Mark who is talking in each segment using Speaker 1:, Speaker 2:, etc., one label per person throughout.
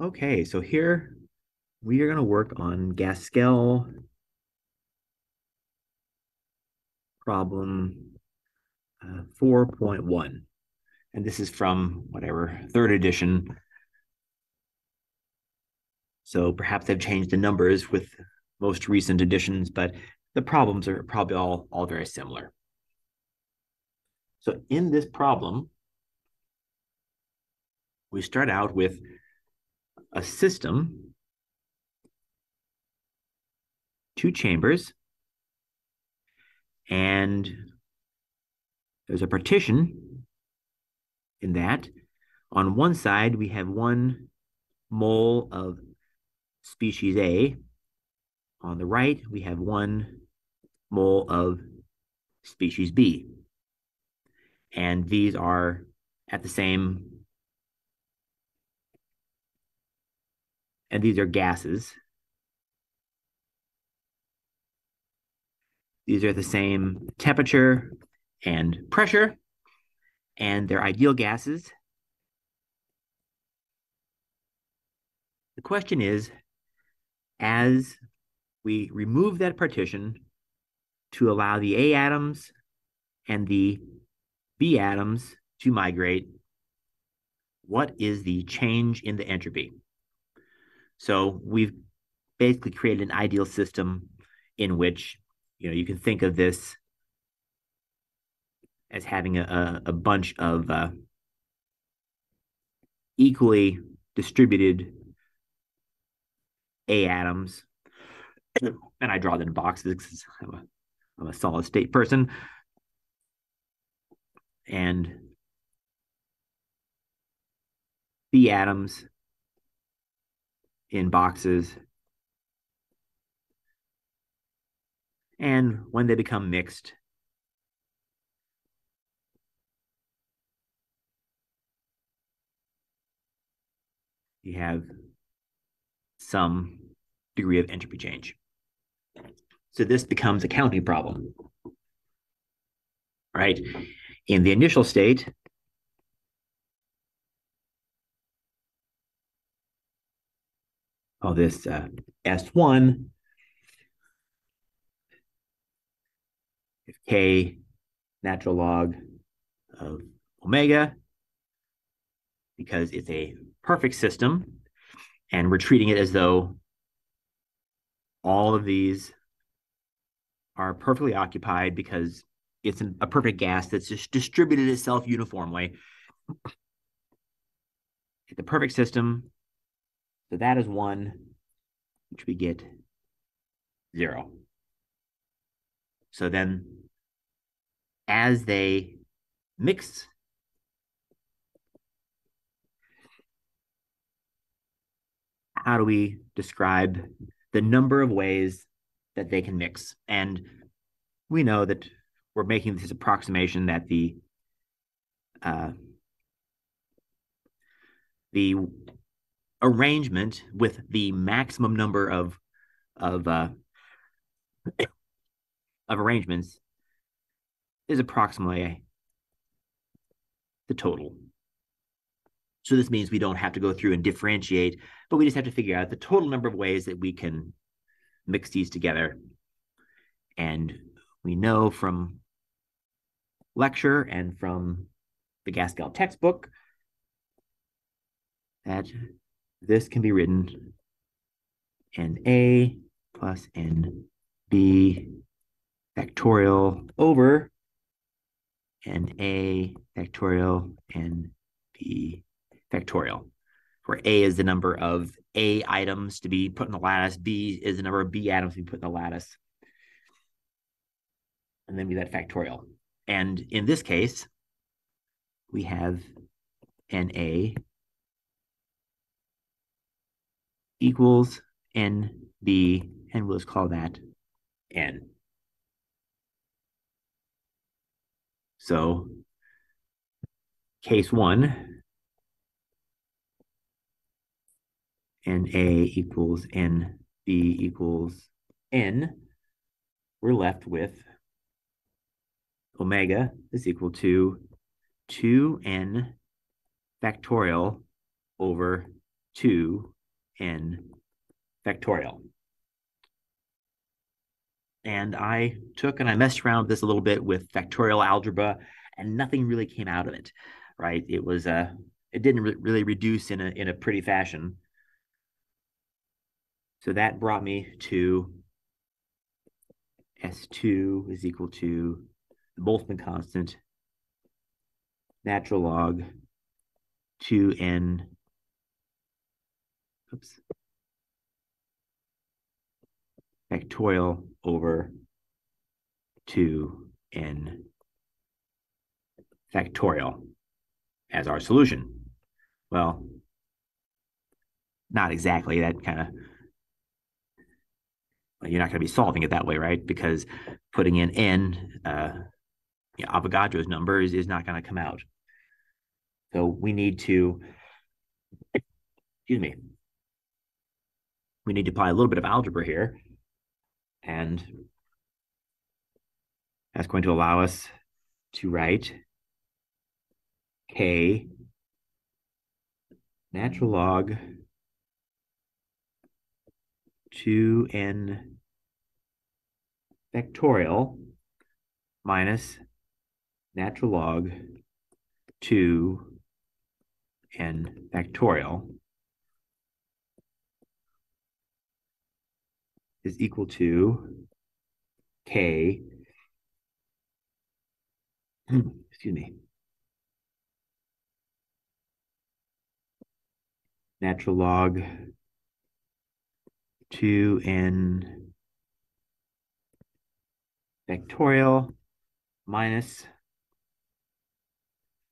Speaker 1: Okay, so here we are going to work on Gaskell problem uh, 4.1. And this is from whatever, third edition. So perhaps they've changed the numbers with most recent editions, but the problems are probably all, all very similar. So in this problem, we start out with a system, two chambers, and there's a partition in that. On one side, we have one mole of species A. On the right, we have one mole of species B. And these are at the same, and these are gases. These are the same temperature and pressure, and they're ideal gases. The question is, as we remove that partition to allow the A atoms and the B atoms to migrate, what is the change in the entropy? So we've basically created an ideal system in which you know you can think of this as having a, a bunch of uh, equally distributed A atoms. And I draw them in boxes because I'm a, I'm a solid state person. And B atoms in boxes. And when they become mixed, you have some degree of entropy change. So this becomes a counting problem, right? In the initial state, call this uh, S1, if K natural log of omega, because it's a perfect system, and we're treating it as though all of these are perfectly occupied because it's an, a perfect gas that's just distributed itself uniformly. the perfect system. So that is one, which we get zero. So then as they mix how do we describe the number of ways that they can mix? And we know that we're making this approximation that the uh, the arrangement with the maximum number of of uh, of arrangements is approximately the total. So this means we don't have to go through and differentiate, but we just have to figure out the total number of ways that we can mix these together. And we know from lecture and from the Gaskell textbook that this can be written NA plus NB factorial over NA factorial NB factorial, where A is the number of A items to be put in the lattice, B is the number of B atoms to be put in the lattice. And then we that factorial. And in this case, we have NA equals NB, and we'll just call that N. So case one, Na equals NB equals N, we're left with omega is equal to 2n factorial over 2n factorial. And I took and I messed around with this a little bit with factorial algebra, and nothing really came out of it, right? It was a, uh, it didn't re really reduce in a in a pretty fashion. So that brought me to S2 is equal to the Boltzmann constant, natural log 2n, oops, factorial over 2n factorial as our solution. Well, not exactly. That kind of you're not going to be solving it that way, right? Because putting in n, uh, you know, Avogadro's number is, is not going to come out. So we need to, excuse me, we need to apply a little bit of algebra here. And that's going to allow us to write k natural log 2n factorial minus natural log 2 n is equal to k, hmm, excuse me, natural log 2n factorial minus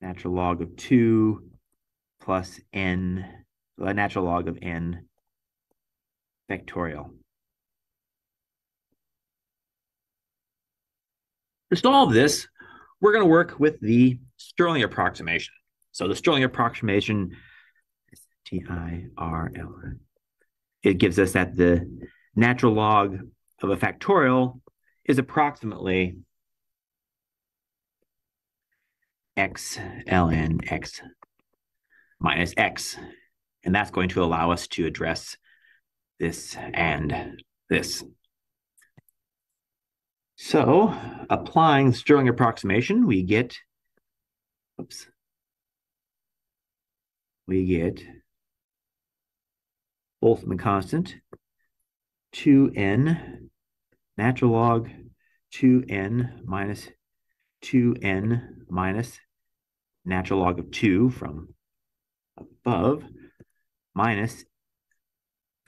Speaker 1: natural log of 2 plus n, the natural log of n factorial. To solve this, we're going to work with the Stirling approximation. So the Stirling approximation T-I-R-L. It gives us that the natural log of a factorial is approximately x ln x minus x. And that's going to allow us to address this and this. So applying the Stirling approximation, we get, oops, we get Boltzmann constant, 2n natural log 2n minus 2n minus natural log of 2 from above minus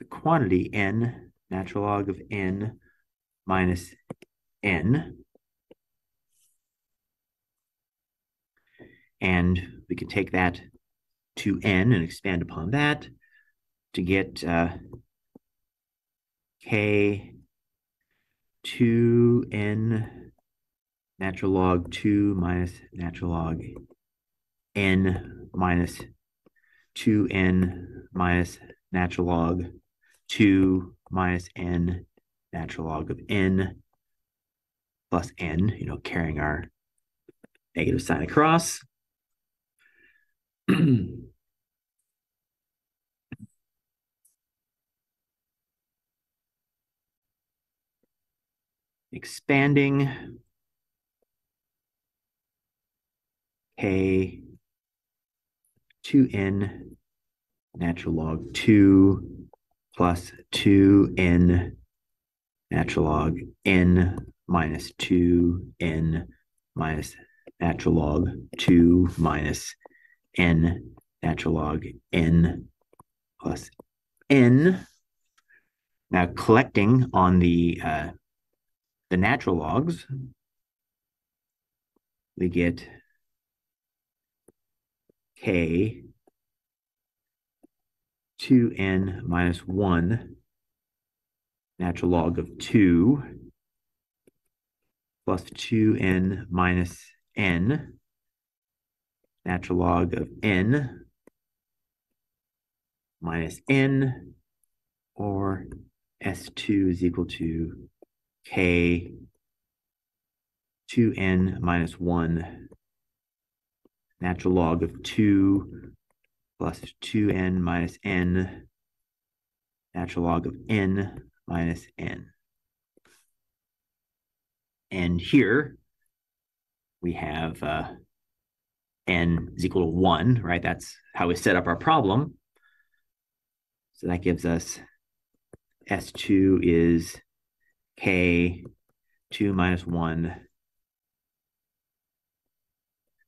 Speaker 1: the quantity n natural log of n minus n. And we can take that to n and expand upon that to get uh, k 2n natural log 2 minus natural log n minus 2n minus natural log 2 minus n natural log of n plus n, you know, carrying our negative sign across. Expanding k 2n natural log 2 plus 2n natural log n minus 2n minus natural log 2 minus n natural log n plus n. Now collecting on the uh, the natural logs, we get k 2n minus 1 natural log of 2 plus 2n minus n natural log of n minus n or s2 is equal to k 2n minus 1 natural log of 2 plus 2n minus n natural log of n minus n. And here we have uh, n is equal to 1, right? That's how we set up our problem. So that gives us S2 is K 2 minus 1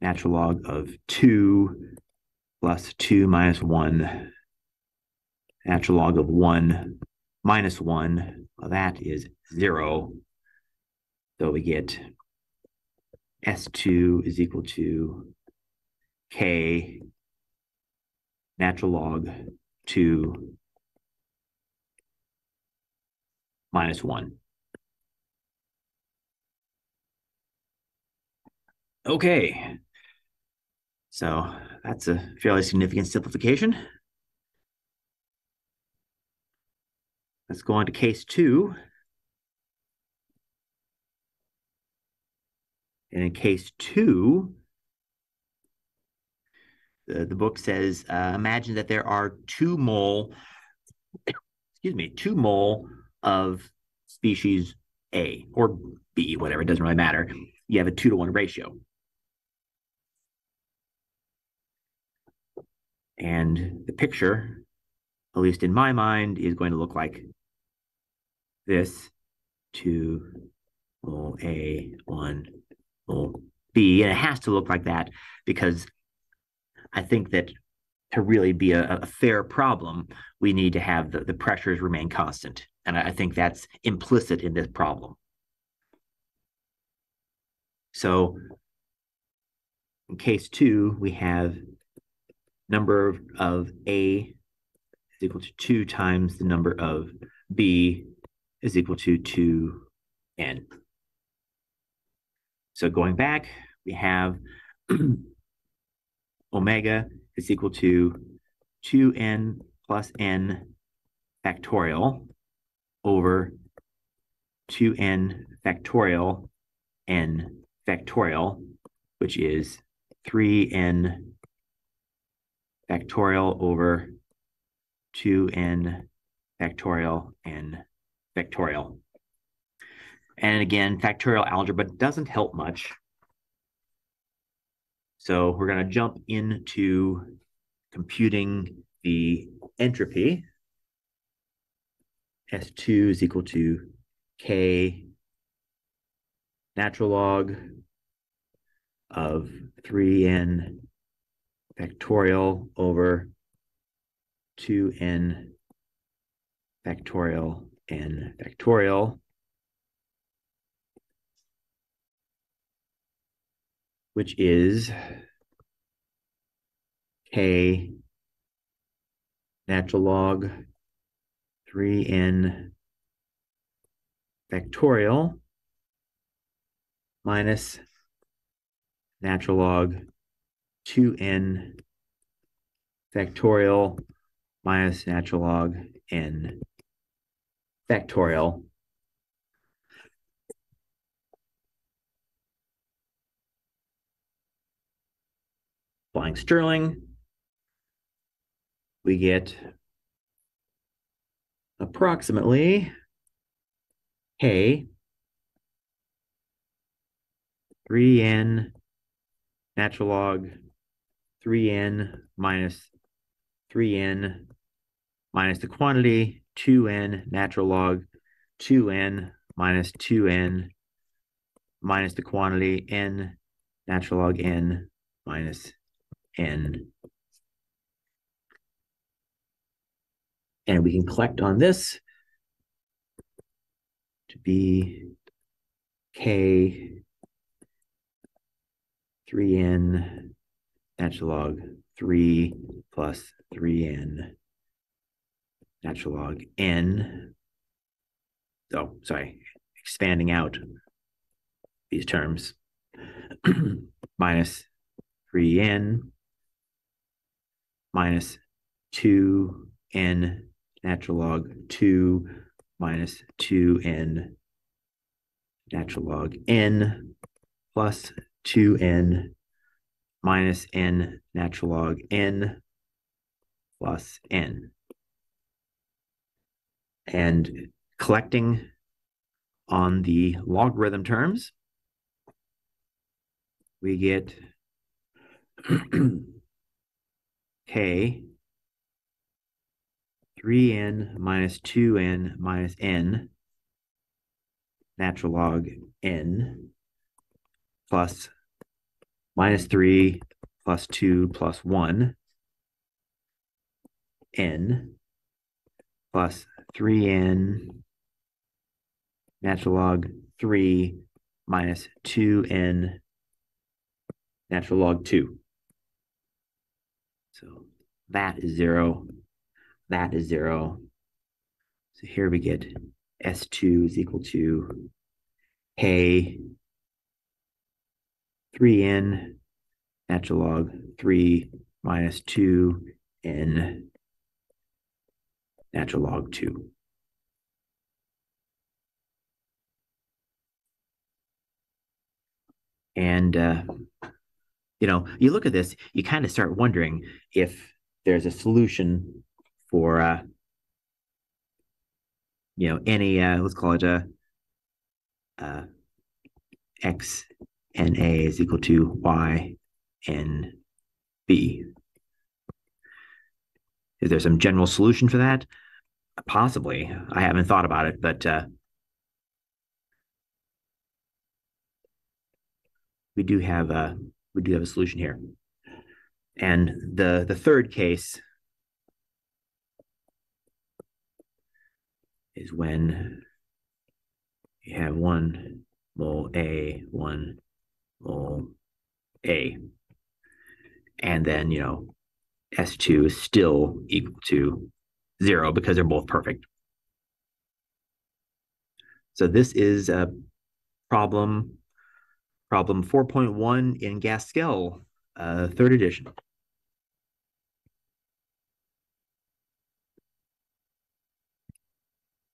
Speaker 1: natural log of 2 plus 2 minus 1 natural log of 1 minus 1. Well, that is 0. So we get S2 is equal to K natural log 2 minus 1. Okay, so that's a fairly significant simplification. Let's go on to case two. And in case two, the, the book says, uh, imagine that there are two mole, excuse me, two mole of species A or B, whatever, it doesn't really matter. You have a two to one ratio. And the picture, at least in my mind, is going to look like this two mole A, one mole B. And it has to look like that because I think that to really be a, a fair problem, we need to have the, the pressures remain constant. And I, I think that's implicit in this problem. So in case two, we have number of, of A is equal to 2 times the number of B is equal to 2n. So going back, we have omega is equal to 2n plus n factorial over 2n factorial n factorial, which is 3n factorial over 2n factorial n factorial. And again, factorial algebra doesn't help much. So we're going to jump into computing the entropy. S2 is equal to K natural log of 3n factorial over 2n factorial n factorial, which is k natural log 3n factorial minus natural log 2n factorial minus natural log n factorial. Applying Stirling, we get approximately K 3n natural log 3n minus 3n minus the quantity 2n natural log 2n minus 2n minus the quantity n natural log n minus n. And we can collect on this to be k 3n natural log 3 plus 3n natural log n. Oh, sorry, expanding out these terms minus 3n minus 2n natural log 2 minus 2n natural log n plus 2n minus n natural log n plus n. And collecting on the logarithm terms, we get k 3n minus 2n minus n natural log n plus minus 3 plus 2 plus 1 n plus 3n natural log 3 minus 2n natural log 2. So that is 0. That is 0. So here we get S2 is equal to K 3n natural log 3 minus 2n natural log 2. And, uh, you know, you look at this, you kind of start wondering if there's a solution for, uh, you know, any, uh, let's call it a, uh, x and a is equal to y and b. Is there some general solution for that? Possibly. I haven't thought about it, but uh, we do have a we do have a solution here. And the the third case is when you have one mole A, one mole A. And then, you know, S2 is still equal to zero because they're both perfect. So this is a problem, problem 4.1 in Gaskell, uh, third edition.